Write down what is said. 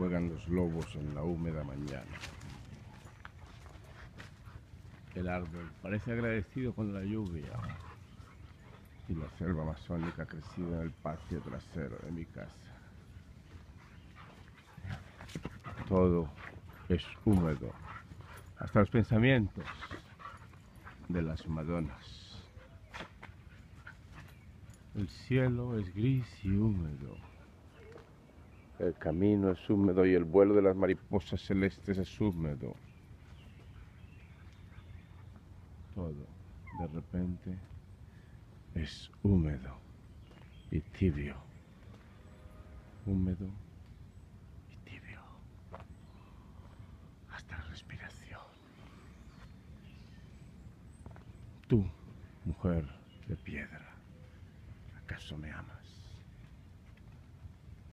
juegan los lobos en la húmeda mañana. El árbol parece agradecido con la lluvia y la selva amazónica ha crecido en el patio trasero de mi casa. Todo es húmedo, hasta los pensamientos de las madonas. El cielo es gris y húmedo. El camino es húmedo y el vuelo de las mariposas celestes es húmedo. Todo, de repente, es húmedo y tibio. Húmedo y tibio. Hasta la respiración. Tú, mujer de piedra, ¿acaso me amas?